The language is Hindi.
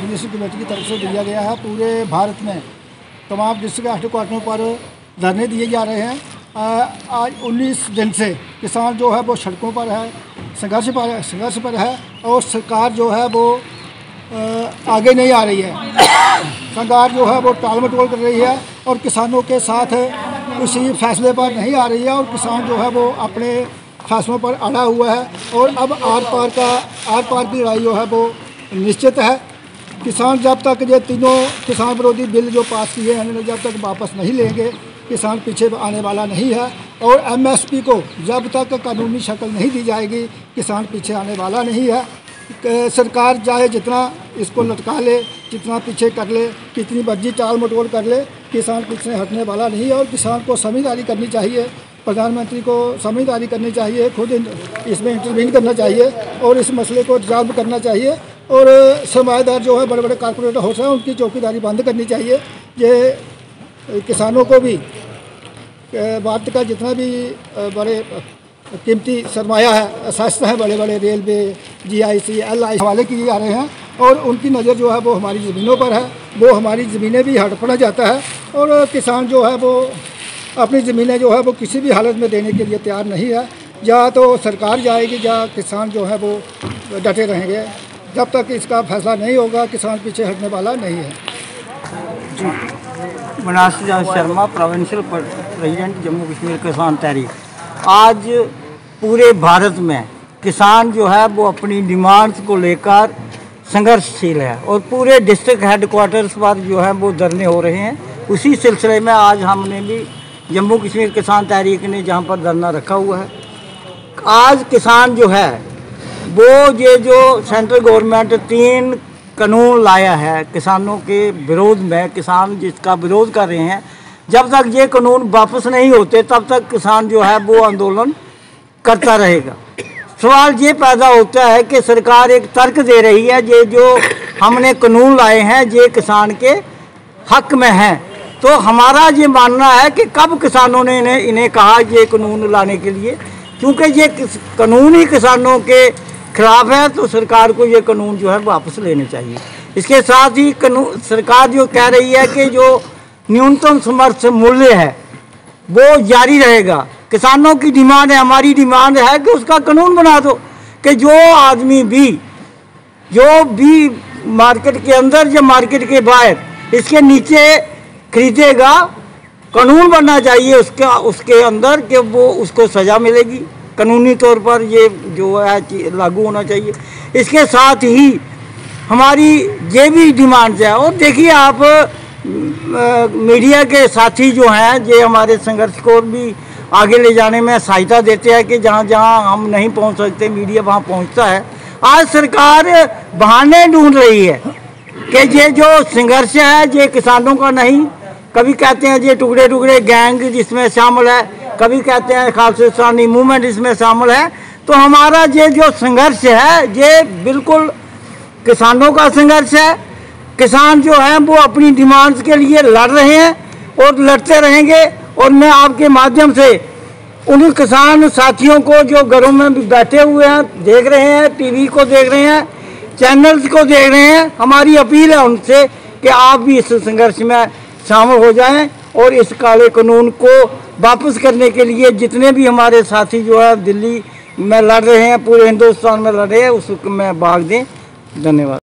कोऑर्डिनेशन कमेटी की तरफ़ से दिया गया है पूरे भारत में तमाम डिस्ट्रिक्ट हेडक्वार्टरों पर धरने दिए जा रहे हैं आज 19 दिन से किसान जो है वो सड़कों पर है संघर्ष पर संघर्ष पर है और सरकार जो है वो आगे नहीं आ रही है सरकार जो है वो टाल मटोल कर रही है और किसानों के साथ किसी फैसले पर नहीं आ रही है और किसान जो है वो अपने फैसलों पर अड़ा हुआ है और अब आर पार का आर पार की लड़ाई जो है वो निश्चित है किसान जब तक ये तीनों किसान विरोधी बिल जो पास किए हैं जब तक वापस नहीं लेंगे, किसान पीछे आने वाला नहीं है। और एमएसपी को जब तक कानूनी शक्ल नहीं दी जाएगी, किसान पीछे आने वाला नहीं है। सरकार चाहे जितना इसको लटका ले, जितना पीछे कर ले, कितनी मर्ज़ी टाल मटोल कर ले, किसान पीछे हटने वाला नहीं है। और किसान को समझदारी करनी चाहिए, प्रधानमंत्री को समझदारी करनी चाहिए, खुद इसमें इंटरवीन करना चाहिए और इस मसले को रिजॉल्व करना चाहिए। और सरमाएदार जो है बड़े बड़े कारपोरेट हाउस हैं, उनकी चौकीदारी बंद करनी चाहिए। ये किसानों को भी भारत का जितना भी बड़े कीमती सरमाया है शास्त्र है बड़े बड़े railway ji I C L I हवाले किए जा रहे हैं, और उनकी नज़र जो है, वो हमारी ज़मीनों पर है, वो हमारी ज़मीनें भी हड़पना जाता है, और किसान जो है, वो अपनी ज़मीनें जो है, वो किसी भी हालत में देने के लिए तैयार नहीं है। या तो सरकार जाएगी, या किसान जो है, वो डटे रहेंगे। जब तक इसका फैसला नहीं होगा, किसान पीछे हटने वाला नहीं है। Manasir Sharma provincial president Jammu Kashmir Kisan Tehreek. आज पूरे भारत में किसान जो है, वो अपनी डिमांड्स को लेकर संघर्षशील है और पूरे डिस्ट्रिक्ट हेडक्वार्टर्स पर जो है, वो धरने हो रहे हैं। उसी सिलसिले में आज हमने भी जम्मू कश्मीर किसान तहरीक ने जहाँ पर धरना रखा हुआ है। आज किसान जो है वो ये जो सेंट्रल गवर्नमेंट तीन कानून लाया है, किसानों के विरोध में, किसान जिसका विरोध कर रहे हैं, जब तक ये कानून वापस नहीं होते, तब तक किसान जो है वो आंदोलन करता रहेगा। सवाल ये पैदा होता है कि सरकार एक तर्क दे रही है, ये जो हमने कानून लाए हैं, ये किसान के हक में हैं। तो हमारा ये मानना है कि कब किसानों ने इन्हें इन्हें कहा ये कानून लाने के लिए, क्योंकि ये कानून ही किसानों के खिलाफ है तो सरकार को ये कानून जो है वापस लेने चाहिए। इसके साथ ही कानून सरकार जो कह रही है कि जो न्यूनतम समर्थ मूल्य है, वो जारी रहेगा। किसानों की डिमांड है, हमारी डिमांड है कि उसका कानून बना दो कि जो आदमी भी, जो भी मार्केट के अंदर या मार्केट के बाहर इसके नीचे खरीदेगा, कानून बनना चाहिए उसका, उसके अंदर कि वो, उसको सज़ा मिलेगी। कानूनी तौर पर ये जो है लागू होना चाहिए। इसके साथ ही हमारी ये भी डिमांड्स है। और देखिए आप मीडिया के साथी जो हैं, ये हमारे संघर्ष को भी आगे ले जाने में सहायता देते हैं कि जहाँ जहाँ हम नहीं पहुँच सकते, मीडिया वहाँ पहुँचता है। आज सरकार बहाने ढूंढ रही है कि ये जो संघर्ष है, ये किसानों का नहीं। कभी कहते हैं ये टुकड़े टुकड़े गैंग जिसमें शामिल है कभी कहते हैं खालिस्तानी मूवमेंट इसमें शामिल है। तो हमारा ये जो संघर्ष है, ये बिल्कुल किसानों का संघर्ष है। किसान जो है, वो अपनी डिमांड्स के लिए लड़ रहे हैं और लड़ते रहेंगे। और मैं आपके माध्यम से उन किसान साथियों को जो घरों में बैठे हुए हैं, देख रहे हैं, टीवी को देख रहे हैं, चैनल्स को देख रहे हैं, हमारी अपील है उनसे कि आप भी इस संघर्ष में शामिल हो जाएँ और इस काले कानून को वापस करने के लिए जितने भी हमारे साथी जो है दिल्ली में लड़ रहे हैं, पूरे हिंदुस्तान में लड़ रहे हैं उसमें भाग दें। धन्यवाद।